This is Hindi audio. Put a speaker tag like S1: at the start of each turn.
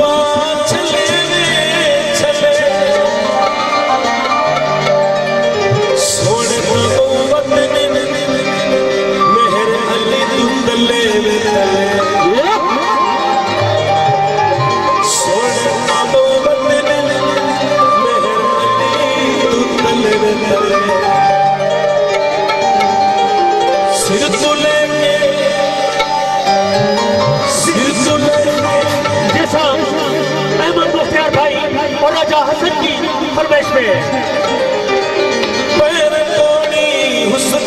S1: बाछ ले भाई और राजा हसन की फरमाइश में।
S2: हुसन